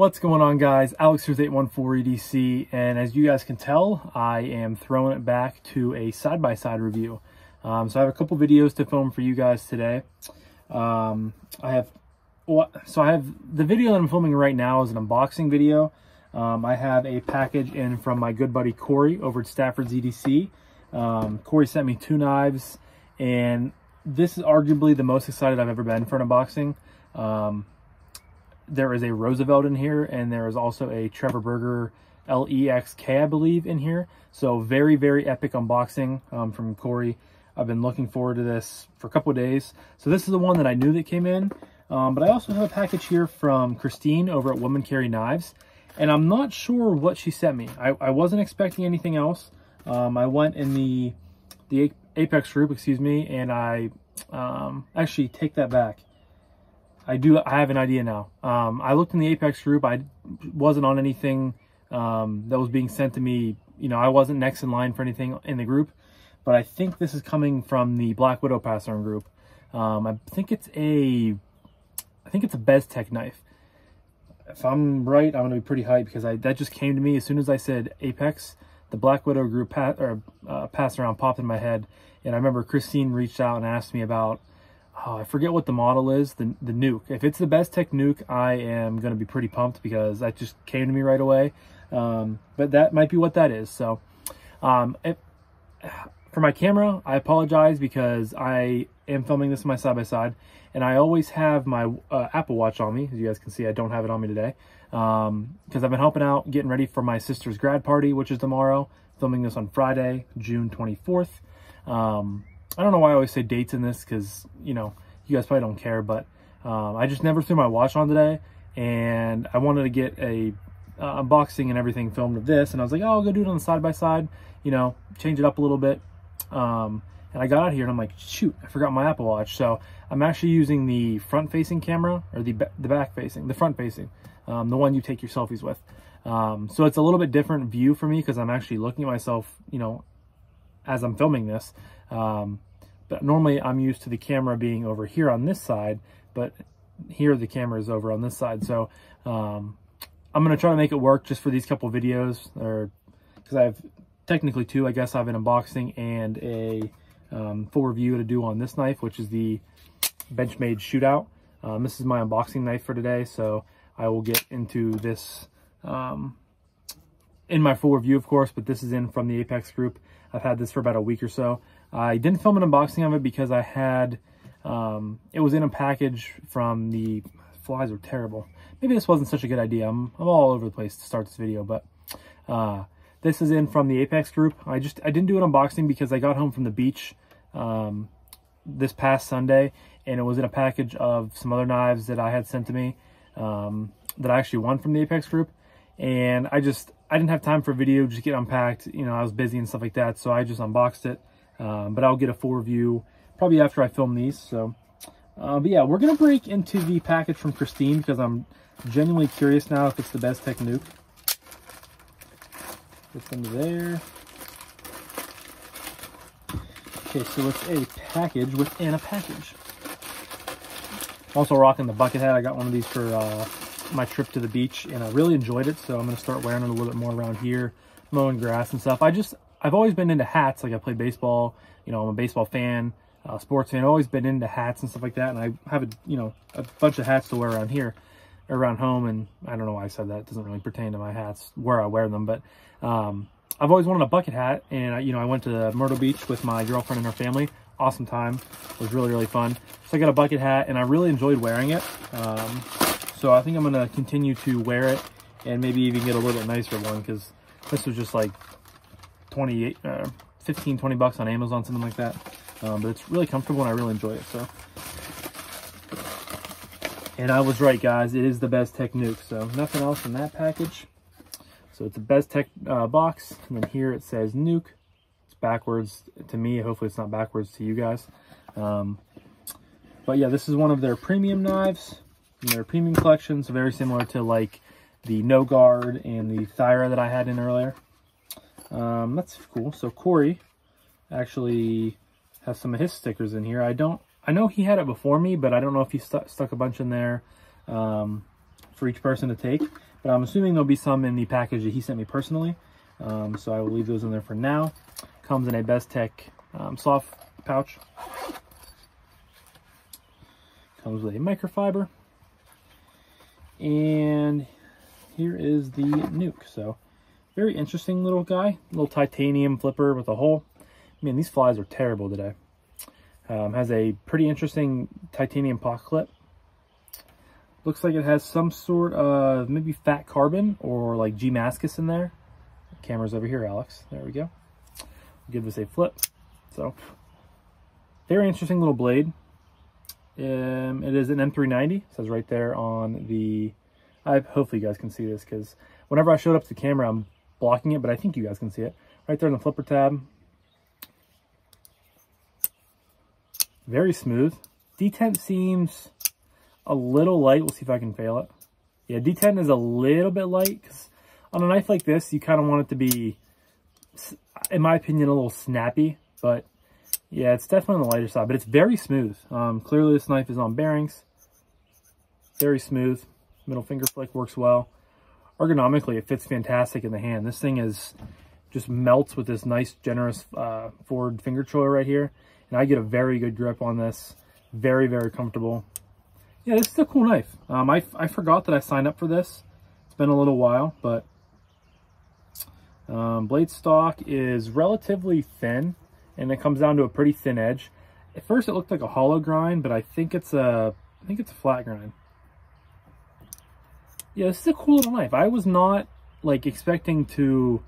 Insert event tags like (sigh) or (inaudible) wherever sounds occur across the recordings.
What's going on guys? Alex here's 814 EDC and as you guys can tell I am throwing it back to a side-by-side -side review. Um, so I have a couple videos to film for you guys today. Um, I have so I have the video that I'm filming right now is an unboxing video. Um, I have a package in from my good buddy Corey over at Stafford's EDC. Um, Corey sent me two knives and this is arguably the most excited I've ever been for an unboxing. There is a Roosevelt in here, and there is also a Trevor Burger LEXK, I believe, in here. So very, very epic unboxing um, from Corey. I've been looking forward to this for a couple of days. So this is the one that I knew that came in. Um, but I also have a package here from Christine over at Woman Carry Knives. And I'm not sure what she sent me. I, I wasn't expecting anything else. Um, I went in the the Apex group, excuse me, and I um, actually take that back. I do. I have an idea now. Um, I looked in the Apex group. I wasn't on anything um, that was being sent to me. You know, I wasn't next in line for anything in the group, but I think this is coming from the Black Widow pass on group. Um, I think it's a, I think it's a Bestech knife. If I'm right, I'm gonna be pretty hyped because I that just came to me as soon as I said Apex. The Black Widow group pa or uh, pass around popped in my head, and I remember Christine reached out and asked me about oh, I forget what the model is, the, the nuke. If it's the Bestech nuke, I am going to be pretty pumped because that just came to me right away. Um, but that might be what that is. So um, if, (sighs) for my camera, I apologize because I am filming this my side-by-side. -side, and I always have my uh, Apple Watch on me. As you guys can see, I don't have it on me today. Because um, I've been helping out, getting ready for my sister's grad party, which is tomorrow. Filming this on Friday, June 24th. Um, I don't know why I always say dates in this because, you know, you guys probably don't care, but um, I just never threw my watch on today and I wanted to get a uh, unboxing and everything filmed of this and I was like, oh, I'll go do it on the side by side, you know, change it up a little bit. Um, and I got out here and I'm like, shoot, I forgot my Apple Watch. So I'm actually using the front facing camera or the, the back facing, the front facing, um, the one you take your selfies with. Um, so it's a little bit different view for me because I'm actually looking at myself, you know, as I'm filming this. Um, but normally I'm used to the camera being over here on this side, but here the camera is over on this side. So um, I'm going to try to make it work just for these couple videos, or because I have technically two, I guess I have an unboxing and a um, full review to do on this knife, which is the Benchmade Shootout. Um, this is my unboxing knife for today, so I will get into this um, in my full review, of course, but this is in from the Apex group. I've had this for about a week or so. I didn't film an unboxing of it because I had, um, it was in a package from the, flies are terrible. Maybe this wasn't such a good idea. I'm, I'm all over the place to start this video, but uh, this is in from the Apex group. I just, I didn't do an unboxing because I got home from the beach um, this past Sunday and it was in a package of some other knives that I had sent to me um, that I actually won from the Apex group. And I just, I didn't have time for a video, just get unpacked. You know, I was busy and stuff like that. So I just unboxed it. Um, but I'll get a full review probably after I film these. So, uh, but yeah, we're to break into the package from Christine because I'm genuinely curious now if it's the Bestech nuke. It's under there. Okay, so it's a package within a package. Also rocking the bucket hat. I got one of these for uh, my trip to the beach and I really enjoyed it. So I'm going to start wearing it a little bit more around here, mowing grass and stuff. I just, I've always been into hats. Like I play baseball, you know, I'm a baseball fan, uh, sports fan. I've always been into hats and stuff like that. And I have a, you know, a bunch of hats to wear around here, around home. And I don't know why I said that. It doesn't really pertain to my hats, where I wear them. But um, I've always wanted a bucket hat. And, I, you know, I went to Myrtle Beach with my girlfriend and her family. Awesome time. It was really, really fun. So I got a bucket hat and I really enjoyed wearing it. Um, so I think I'm to continue to wear it and maybe even get a little bit nicer one because this was just like 28, uh, 15, 20 bucks on Amazon, something like that. Um, but it's really comfortable and I really enjoy it. So, and I was right, guys. It is the Bestech nuke. So nothing else in that package. So it's a Bestech uh, box. And then here it says nuke. It's backwards to me. Hopefully it's not backwards to you guys. Um, but yeah, this is one of their premium knives their premium collections, very similar to like the No Guard and the Thyra that I had in earlier. Um, that's cool. So Corey actually has some of his stickers in here. I don't, I know he had it before me, but I don't know if he stu stuck a bunch in there um, for each person to take. but I'm assuming there'll be some in the package that he sent me personally. Um, so I will leave those in there for now. Comes in a Bestech um, soft pouch. Comes with a microfiber. And here is the nuke. So very interesting little guy. Little titanium flipper with a hole. Man, these flies are terrible today. Um, has a pretty interesting titanium pocket clip. Looks like it has some sort of maybe fat carbon or like G Mascis in there. camera's over here, Alex. There we go. give this a flip. So, very interesting little blade. Um, it is an M390. It says right there on the... I Hopefully you guys can see this because whenever I showed up to the camera, I'm blocking it, but I think you guys can see it. Right there in the flipper tab, Very smooth. detent seems a little light. We'll see if I can fail it. Yeah, detent is a little bit light because on a knife like this, you kind of want it to be, in my opinion, a little snappy. But yeah, it's definitely on the lighter side, but it's very smooth. Um, clearly this knife is on bearings. Very smooth. Middle finger flick works well. Ergonomically, it fits fantastic in the hand. This thing is just melts with this nice, generous uh, forward finger choil right here. And I get a very good grip on this. Very, very comfortable. Yeah, this is a cool knife. Um, I, I forgot that I signed up for this. It's been a little while, but um, blade stock is relatively thin and it comes down to a pretty thin edge. At first it looked like a hollow grind, but I think it's a I think it's a flat grind. Yeah, this is a cool little knife. I was not like expecting to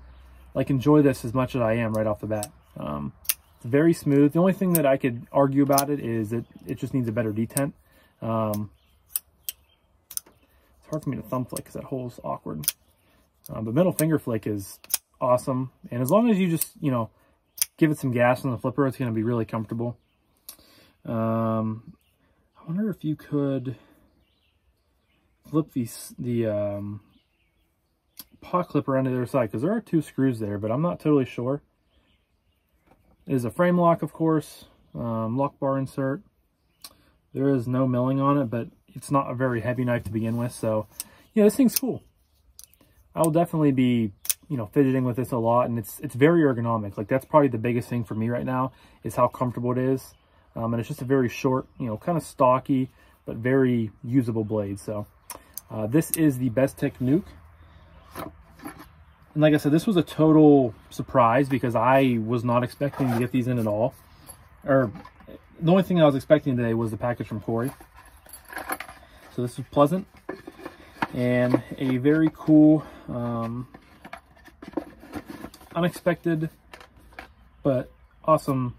like enjoy this as much as I am right off the bat. Um, it's very smooth. The only thing that I could argue about it is that it just needs a better detent. Um, it's hard for me to thumb flick because that hole is awkward. Um, but middle finger flick is awesome. And as long as you just, you know, give it some gas on the flipper, it's going to be really comfortable. Um, I wonder if you could flip these, the um, pot clipper onto the other side because there are two screws there, but I'm not totally sure. It is a frame lock, of course, um, lock bar insert. There is no milling on it, but it's not a very heavy knife to begin with. So, yeah, this thing's cool. I will definitely be, you know, fidgeting with this a lot, and it's it's very ergonomic. Like, that's probably the biggest thing for me right now is how comfortable it is. Um, and it's just a very short, you know, kind of stocky, but very usable blade. So, uh, this is the Bestech Nuke. And like I said, this was a total surprise because I was not expecting to get these in at all. Or the only thing I was expecting today was the package from Corey. So this was pleasant and a very cool, um, unexpected, but awesome.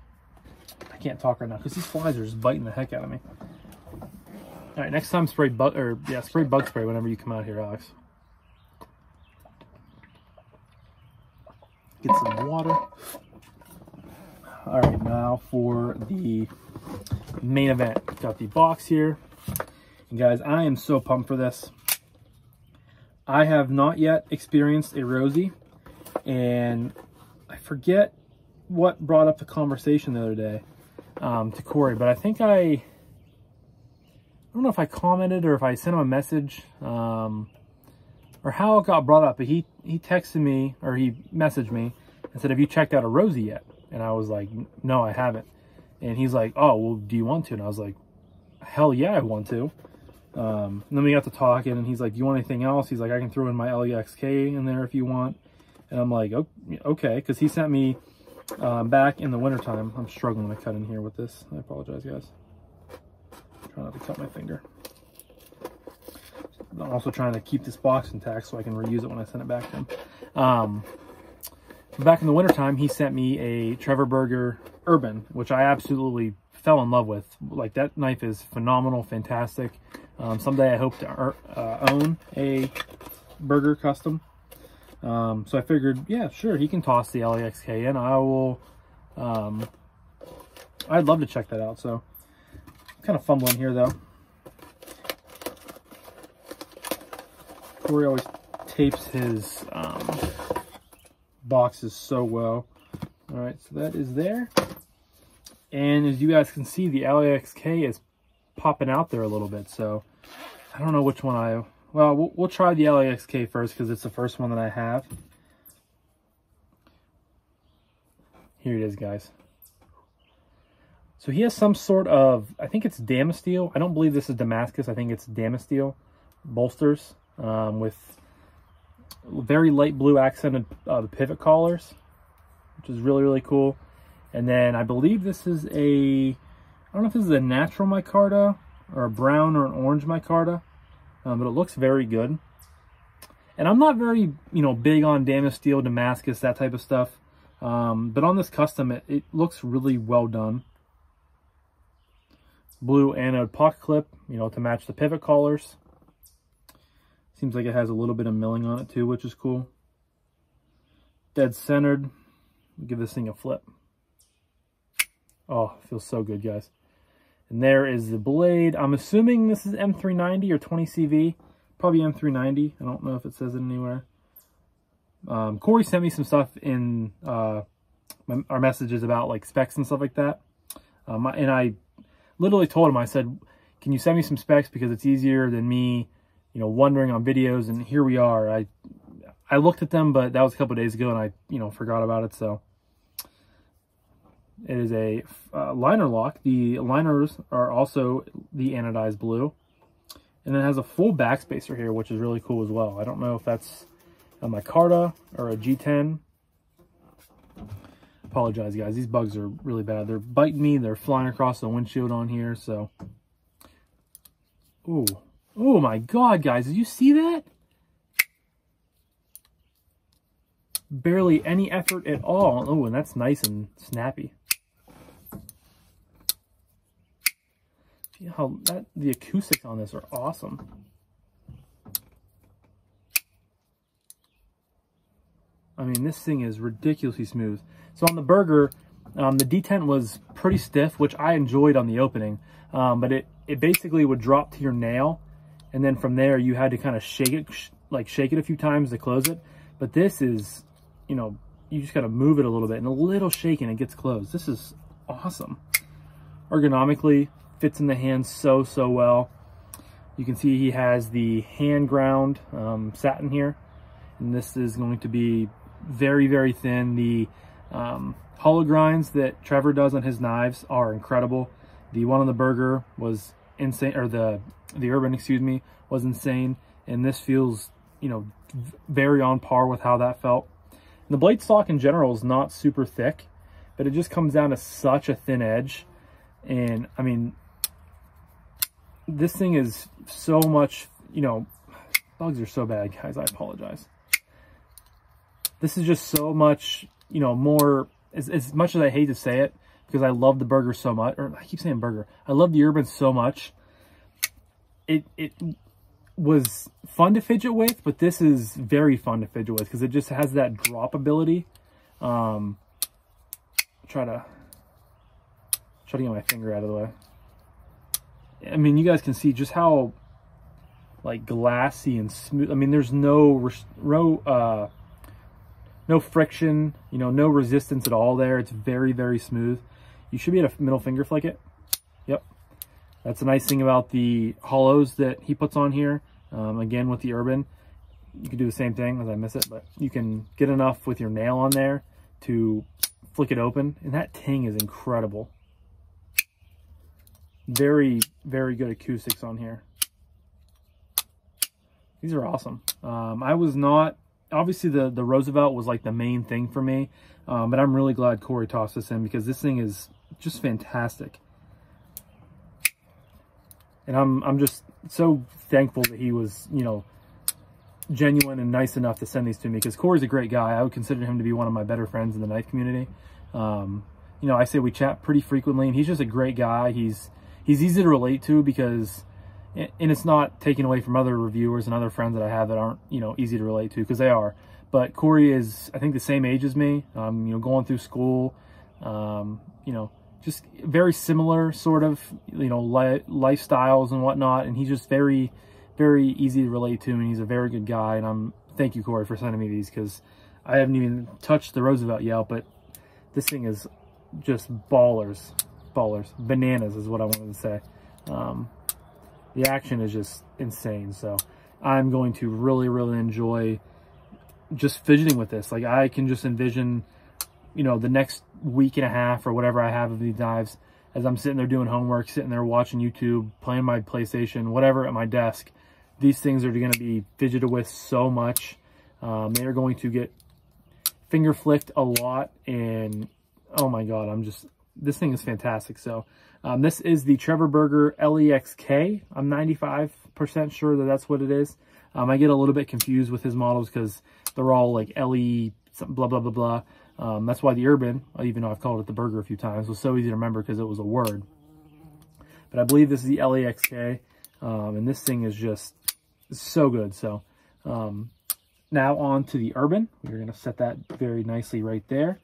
I can't talk right now because these flies are just biting the heck out of me. All right, next time spray bug or yeah, spray bug spray whenever you come out here, Alex. get some water. All right, now for the main event. Got the box here. And guys, I am so pumped for this. I have not yet experienced a Rosie, and I forget what brought up the conversation the other day um, to Corey, but I think I, I don't know if I commented or if I sent him a message um, or how it got brought up, but he, he texted me or he messaged me and said, have you checked out a Rosie yet? And I was like, no, I haven't. And he's like, oh, well, do you want to? And I was like, hell yeah, I want to. Um, and then we got to talking and he's like, do you want anything else? He's like, I can throw in my LEXK in there if you want. And I'm like, okay, because he sent me um, back in the wintertime. I'm struggling to cut in here with this. I apologize, guys. Try not to cut my finger. I'm also trying to keep this box intact so I can reuse it when I send it back to him. Um, back in the wintertime, he sent me a Trevor Burger Urban, which I absolutely fell in love with. Like that knife is phenomenal, fantastic. Um, someday I hope to uh, own a Burger Custom. Um, so I figured, yeah, sure, he can toss the LEXK in. I will, um, I'd love to check that out. So kind of fumbling here though. Corey always tapes his um, boxes so well. All right, so that is there. And as you guys can see, the LEXK is popping out there a little bit. So I don't know which one I well, well, try the LEXK first because it's the first one that I have. Here it is, guys. So he has some sort of, I think it's Damasteel. I don't believe this is Damascus. I think it's Damasteel bolsters um, with very light blue accented uh, pivot collars, which is really, really cool. And then I believe this is a, I don't know if this is a natural micarta or a brown or an orange micarta, um, but it looks very good. And I'm not very, you know, big on Damasteel, Damascus, that type of stuff. Um, but on this custom, it, it looks really well done blue anode pocket clip, you know, to match the pivot collars. Seems like it has a little bit of milling on it too, which is cool. Dead centered. Give this thing a flip. Oh, feels so good, guys. And there is the blade. I'm assuming this is M390 or 20CV. Probably M390. I don't know if it says it anywhere. Um, Corey sent me some stuff in uh, my, our messages about like specs and stuff like that. Um, and I literally told him, I said, can you send me some specs because it's easier than me, you know, wondering on videos. And here we are. I I looked at them, but that was a couple days ago and I, you know, forgot about it. So it is a uh, liner lock. The liners are also the anodized blue. And it has a full backspacer here, which is really cool as well. I don't know if that's a micarta or a G10 apologize, guys. These bugs are really bad. They're biting me. They're flying across the windshield on here, so. Ooh. Oh, my God, guys. Did you see that? Barely any effort at all. Oh, and that's nice and snappy. How that the acoustics on this are awesome. I mean, this thing is ridiculously smooth. So on the burger, um, the detent was pretty stiff, which I enjoyed on the opening, um, but it, it basically would drop to your nail. And then from there, you had to kind of shake it, sh like shake it a few times to close it. But this is, you know, you just got to move it a little bit and a little shake and it gets closed. This is awesome. Ergonomically, fits in the hand so, so well. You can see he has the hand ground um, satin here. And this is going to be very, very thin. The um, hollow grinds that Trevor does on his knives are incredible. The one on the burger was insane, or the the urban, excuse me, was insane. And this feels, you know, very on par with how that felt. And the blade stock in general is not super thick, but it just comes down to such a thin edge. And I mean, this thing is so much, you know, bugs are so bad, guys. I apologize. This is just so much, you know, more, as, as much as I hate to say it, because I love the burger so much, or I keep saying burger, I love the Urban so much. It, it was fun to fidget with, but this is very fun to fidget with because it just has that drop ability. Um, try to, try to get my finger out of the way. I mean, you guys can see just how like glassy and smooth. I mean, there's no, no, uh, no friction, you know, no resistance at all there. It's very, very smooth. You should be able to middle finger flick it. Yep. That's a nice thing about the hollows that he puts on here. Um, again, with the Urban, you can do the same thing as I miss it, but you can get enough with your nail on there to flick it open. And that ting is incredible. Very, very good acoustics on here. These are awesome. Um, I was not obviously the, the Roosevelt was like the main thing for me, um, but I'm really glad Corey tossed this in because this thing is just fantastic. And I'm, I'm just so thankful that he was, you know, genuine and nice enough to send these to me because Corey's a great guy. I would consider him to be one of my better friends in the knife community. Um, you know, I say we chat pretty frequently and he's just a great guy. He's, he's easy to relate to because and it's not taken away from other reviewers and other friends that I have that aren't, you know, easy to relate to because they are. But Corey is, I think, the same age as me, um, you know, going through school, um, you know, just very similar sort of, you know, li lifestyles and whatnot. And he's just very, very easy to relate to. And he's a very good guy. And I'm, thank you, Corey, for sending me these because I haven't even touched the Roosevelt yet, but this thing is just ballers, ballers, bananas is what I wanted to say. Um, the action is just insane. So I'm going to really, really enjoy just fidgeting with this. Like I can just envision, you know, the next week and a half or whatever I have of these knives as I'm sitting there doing homework, sitting there watching YouTube, playing my PlayStation, whatever at my desk. These things are going to be fidgeted with so much. Um, they are going to get finger flicked a lot and oh my god, I'm just, this thing is fantastic. So um, this is the Trevor Burger LEXK. I'm 95% sure that that's what it is. Um, I get a little bit confused with his models because they're all like LE, blah, blah, blah, blah. Um, that's why the Urban, even though I've called it the Burger a few times, was so easy to remember because it was a word. But I believe this is the LEXK, um, and this thing is just so good. So um, now on to the Urban. We're going to set that very nicely right there.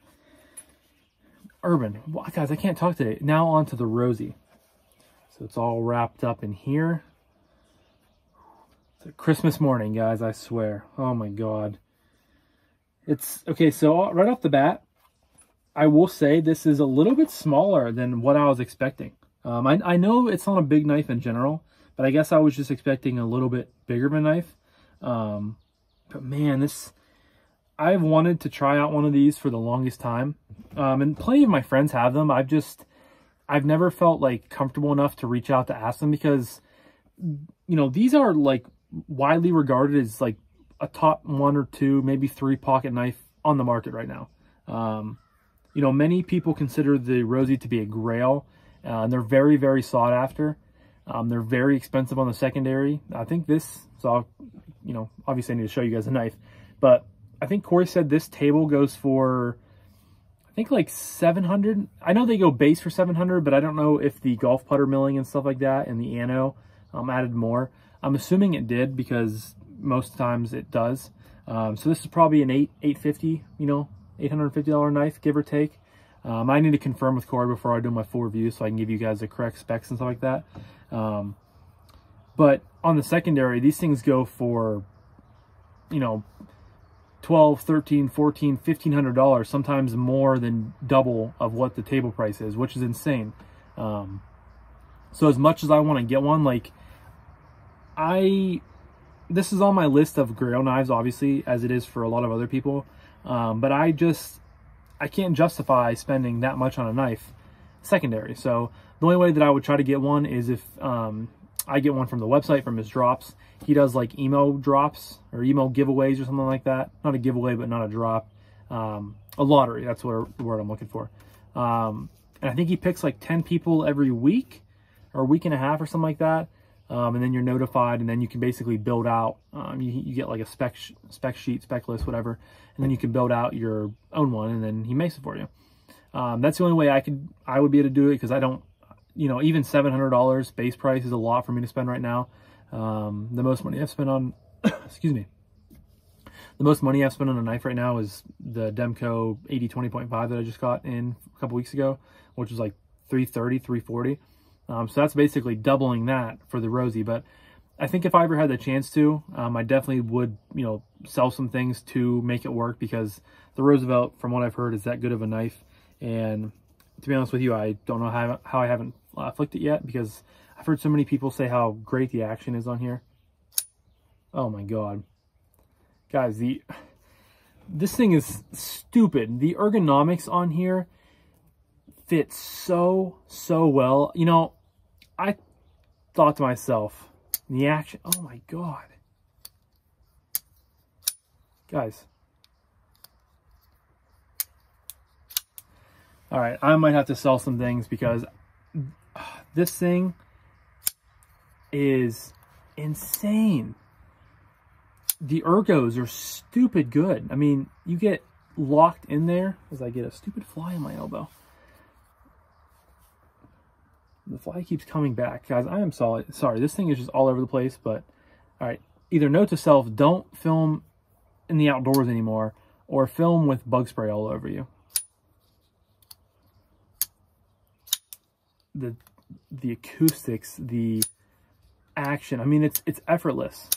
Urban. Well, guys, I can't talk today. Now on to the Rosie. So it's all wrapped up in here. It's a Christmas morning, guys, I swear. Oh my God. It's, okay, so right off the bat, I will say this is a little bit smaller than what I was expecting. Um, I, I know it's not a big knife in general, but I guess I was just expecting a little bit bigger of a knife. Um, but man, this, I've wanted to try out one of these for the longest time. Um, and plenty of my friends have them. I've just, I've never felt like comfortable enough to reach out to ask them because, you know, these are like widely regarded as like a top one or two, maybe three pocket knife on the market right now. Um, you know, many people consider the Rosie to be a grail, uh, and they're very, very sought after. Um, they're very expensive on the secondary. I think this, so I'll, you know, obviously I need to show you guys a knife, but I think Corey said this table goes for, I think like 700. I know they go base for 700, but I don't know if the golf putter milling and stuff like that and the ano um, added more. I'm assuming it did because most times it does. Um, so this is probably an 8 850, you know, $850 knife, give or take. Um, I need to confirm with Corey before I do my full review so I can give you guys the correct specs and stuff like that. Um, but on the secondary, these things go for, you know, 12 13 14 1500 dollars sometimes more than double of what the table price is which is insane um, so as much as i want to get one like i this is on my list of grail knives, obviously, as it is for a lot of other people. Um, but I just, I can't justify spending that much on a knife secondary. So the only way that I would try to get one is if um, I get one from the website from his drops. He does like emo drops or emo giveaways or something like that. Not a giveaway, but not a drop. Um, a lottery, that's what the word I'm looking for. Um, and I think he picks like 10 people every week or a week and a half or something like that um, and then you're notified, and then you can basically build out. Um, you, you, get like a spec spec sheet, spec list, whatever, and then you can build out your own one, and then he makes it for you. Um, that's the only way I could I would be able to do it because I don't, you know, even seven hundred dollars base price is a lot for me to spend right now. Um, the most money I've spent on, (coughs) excuse me, the most money I've spent on a knife right now is the Demko AD20.5 that I just got in a couple weeks ago, which was like 330, 340. Um, so that's basically doubling that for the Rosie. But I think if I ever had the chance to, um, I definitely would, you know, sell some things to make it work because the Roosevelt, from what I've heard, is that good of a knife. And to be honest with you, I don't know how, how I haven't uh, flicked it yet because I've heard so many people say how great the action is on here. Oh my God. Guys, the this thing is stupid. The ergonomics on here fit so, so well. You know, I thought to myself, the action, oh my God. Guys. All right, I might have to sell some things because this thing is insane. The ergos are stupid good. I mean, you get locked in there as I get a stupid fly in my elbow. The fly keeps coming back. Guys, I am sorry. Sorry, this thing is just all over the place, but all right. Either note to self, don't film in the outdoors anymore or film with bug spray all over you. The the acoustics, the action. I mean, it's it's effortless.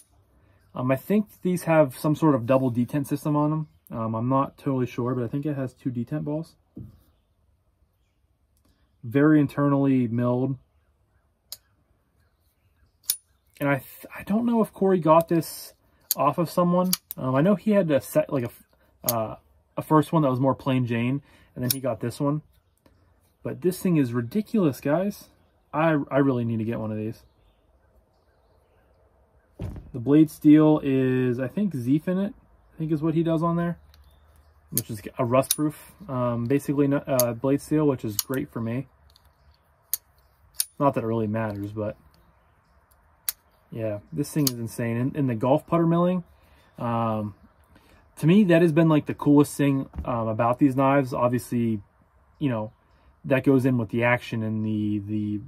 Um, I think these have some sort of double detent system on them. Um, I'm not totally sure, but I think it has two detent balls very internally milled. and I I don't know if Corey got this off of someone. Um, I know he had a set like a uh, a first one that was more plain Jane, and then he got this one. But this thing is ridiculous, guys. I I really need to get one of these. The blade steel is I think Zfinite. I think is what he does on there, which is a rust proof, um, basically uh, blade steel, which is great for me. Not that it really matters, but yeah, this thing is insane. And, and the golf putter milling, um, to me, that has been like the coolest thing um, about these knives. Obviously, you know, that goes in with the action and the the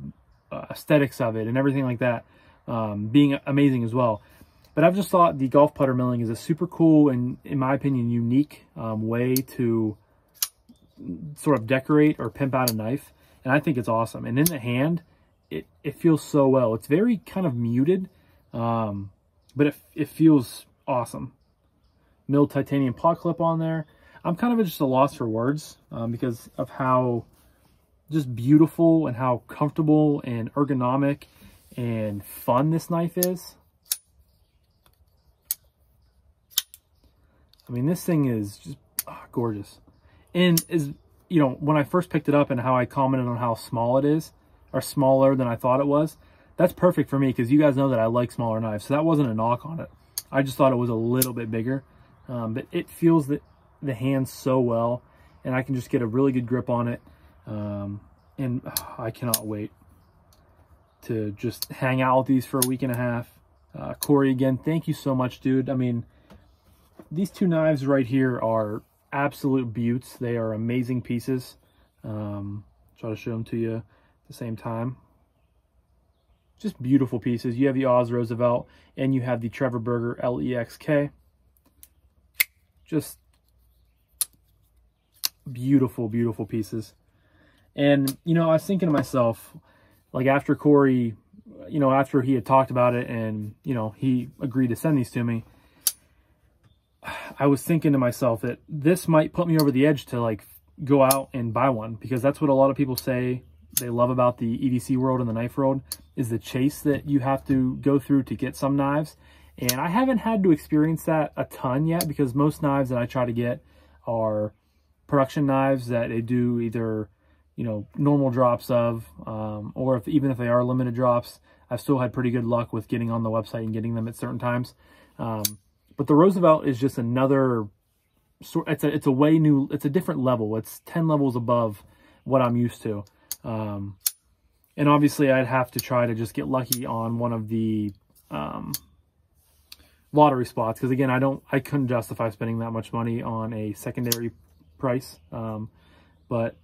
uh, aesthetics of it and everything like that um, being amazing as well. But I've just thought the golf putter milling is a super cool and, in my opinion, unique um, way to sort of decorate or pimp out a knife. And I think it's awesome. And in the hand, it, it feels so well. It's very kind of muted, um, but it, it feels awesome. Milled titanium pot clip on there. I'm kind of just a loss for words um, because of how just beautiful and how comfortable and ergonomic and fun this knife is. I mean, this thing is just oh, gorgeous. And is, you know, when I first picked it up and how I commented on how small it is, or smaller than I thought it was, that's perfect for me because you guys know that I like smaller knives. So that wasn't a knock on it. I just thought it was a little bit bigger. Um, but it feels the, the hand so well. And I can just get a really good grip on it. Um, and oh, I cannot wait to just hang out with these for a week and a half. Uh, Corey, again, thank you so much, dude. I mean, these two knives right here are absolute buttes. They are amazing pieces. Um, try to show them to you at the same time. Just beautiful pieces. You have the Oz Roosevelt and you have the Trevor Burger LEXK. Just beautiful, beautiful pieces. And, you know, I was thinking to myself, like after Corey, you know, after he had talked about it and, you know, he agreed to send these to me, I was thinking to myself that this might put me over the edge to like go out and buy one because that's what a lot of people say they love about the EDC world and the knife world is the chase that you have to go through to get some knives. And I haven't had to experience that a ton yet because most knives that I try to get are production knives that they do either you know, normal drops of, um, or if even if they are limited drops, I've still had pretty good luck with getting on the website and getting them at certain times. Um, but the Roosevelt is just another sort. It's a it's a way new. It's a different level. It's ten levels above what I'm used to. Um, and obviously, I'd have to try to just get lucky on one of the um, lottery spots because again, I don't. I couldn't justify spending that much money on a secondary price. Um, but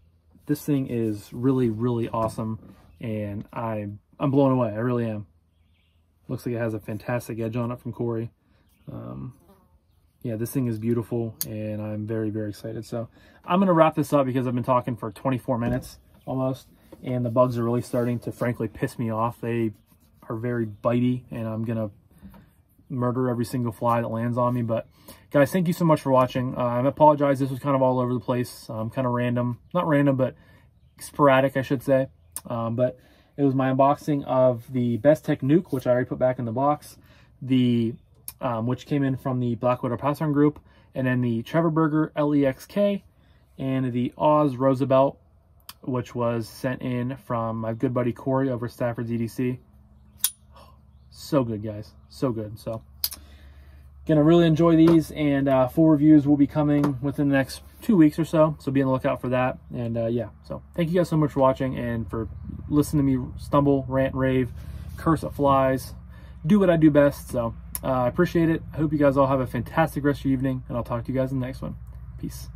this thing is really, really awesome. And I, I'm blown away. I really am. Looks like it has a fantastic edge on it from Corey. Um, yeah, this thing is beautiful and I'm very, very excited. So I'm going to wrap this up because I've been talking for 24 minutes almost. And the bugs are really starting to frankly piss me off. They are very bitey and I'm going to murder every single fly that lands on me. But guys, thank you so much for watching. Uh, I apologize. This was kind of all over the place, um, kind of random, not random, but sporadic, I should say. Um, but it was my unboxing of the Bestech Nuke, which I already put back in the box. The um, which came in from the Black Widow Pattern Group, and then the Trevor Burger LEXK, and the Oz Roosevelt, which was sent in from my good buddy Corey over Stafford's EDC so good, guys. So good. So, gonna really enjoy these, and uh, full reviews will be coming within the next two weeks or so. So be on the lookout for that. And uh, yeah, so thank you guys so much for watching and for listening to me stumble, rant, rave, curse at flies, do what I do best. So uh, I appreciate it. I hope you guys all have a fantastic rest of your evening, and I'll talk to you guys in the next one. Peace.